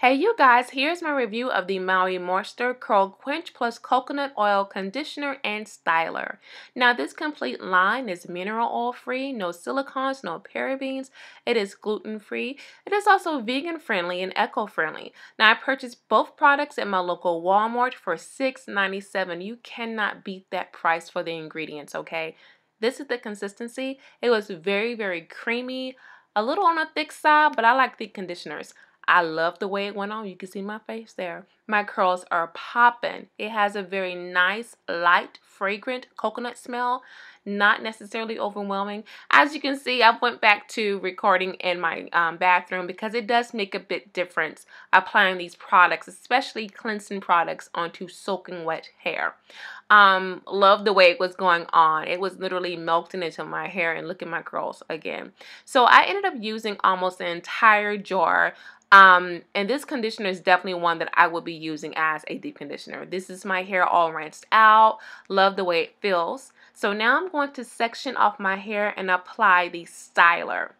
Hey you guys, here's my review of the Maui Moisture Curl Quench plus Coconut Oil Conditioner and Styler. Now this complete line is mineral oil free, no silicones, no parabens. It is gluten free. It is also vegan friendly and eco friendly. Now I purchased both products at my local Walmart for $6.97. You cannot beat that price for the ingredients, okay? This is the consistency. It was very, very creamy, a little on the thick side, but I like thick conditioners. I love the way it went on. You can see my face there. My curls are popping. It has a very nice, light, fragrant coconut smell. Not necessarily overwhelming. As you can see, I went back to recording in my um, bathroom because it does make a bit difference applying these products, especially cleansing products, onto soaking wet hair. Um, love the way it was going on. It was literally melting into my hair and look at my curls again. So I ended up using almost an entire jar um, and this conditioner is definitely one that I will be using as a deep conditioner. This is my hair all rinsed out. Love the way it feels. So now I'm going to section off my hair and apply the styler.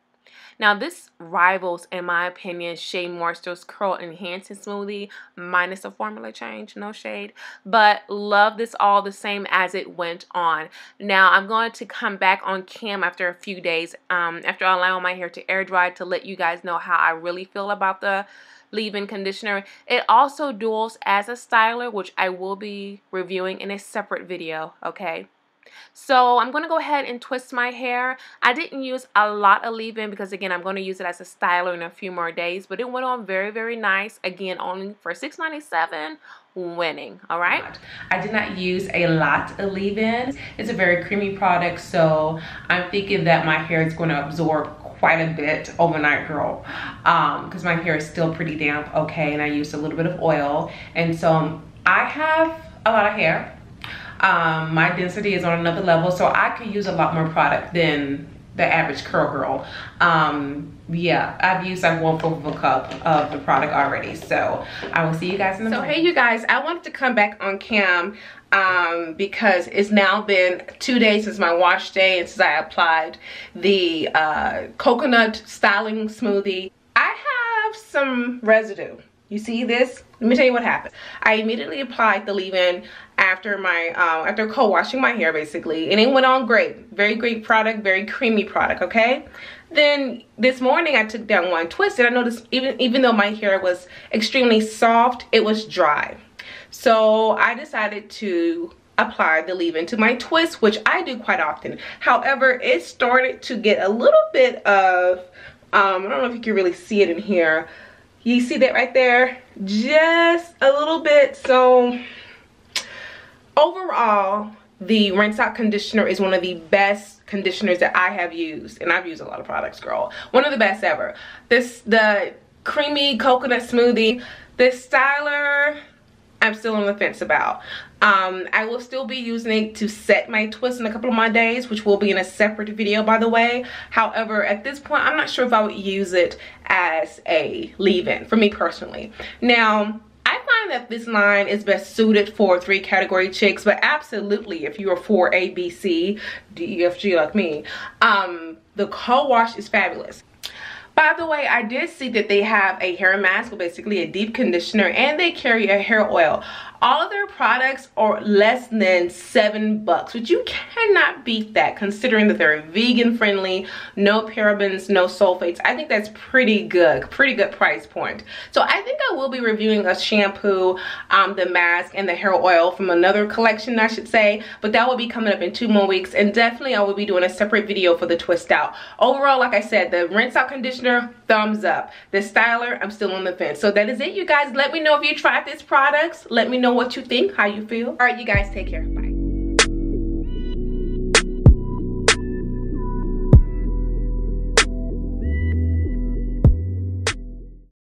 Now this rivals, in my opinion, Shea Moisture's Curl Enhancing Smoothie minus a formula change, no shade. But love this all the same as it went on. Now I'm going to come back on cam after a few days, um, after allowing my hair to air dry to let you guys know how I really feel about the leave-in conditioner. It also duals as a styler, which I will be reviewing in a separate video, okay? So I'm going to go ahead and twist my hair. I didn't use a lot of leave-in because again I'm going to use it as a styler in a few more days. But it went on very very nice. Again only for $6.97 winning all right i did not use a lot of leave-in it's a very creamy product so i'm thinking that my hair is going to absorb quite a bit overnight girl Um, because um, my hair is still pretty damp okay and i used a little bit of oil and so i have a lot of hair um, my density is on another level, so I could use a lot more product than the average curl girl. Um, yeah, I've used like one fourth of a cup of the product already. So I will see you guys in the So morning. hey you guys, I wanted to come back on cam um, because it's now been two days since my wash day and since I applied the uh, coconut styling smoothie. I have some residue you see this? Let me tell you what happened. I immediately applied the leave-in after my uh, after co-washing my hair basically, and it went on great. Very great product, very creamy product. Okay. Then this morning I took down one twist and I noticed even even though my hair was extremely soft, it was dry. So I decided to apply the leave-in to my twist, which I do quite often. However, it started to get a little bit of um, I don't know if you can really see it in here you see that right there? Just a little bit. So overall, the rinse out conditioner is one of the best conditioners that I have used. And I've used a lot of products, girl. One of the best ever. This, the creamy coconut smoothie. This styler, I'm still on the fence about. Um, I will still be using it to set my twist in a couple of my days, which will be in a separate video, by the way. However, at this point, I'm not sure if I would use it as a leave-in, for me personally. Now, I find that this line is best suited for three category chicks, but absolutely if you're for A, B, C, D, E, F, G like me, um, the co-wash is fabulous. By the way, I did see that they have a hair mask, basically a deep conditioner, and they carry a hair oil. All of their products are less than seven bucks which you cannot beat that considering that they're vegan friendly no parabens no sulfates. I think that's pretty good pretty good price point. So i think i will be reviewing a shampoo um, the mask and the hair oil from another collection i should say but that will be coming up in two more weeks and definitely i will be doing a separate video for the twist out. Overall like i said the rinse out conditioner thumbs up the styler i'm still on the fence so that is it you guys let me know if you tried these products let me know what you think, how you feel. All right, you guys take care. Bye.